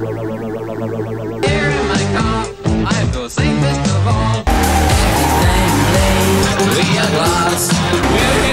Here in my car, I'm the safest of all. We are lost.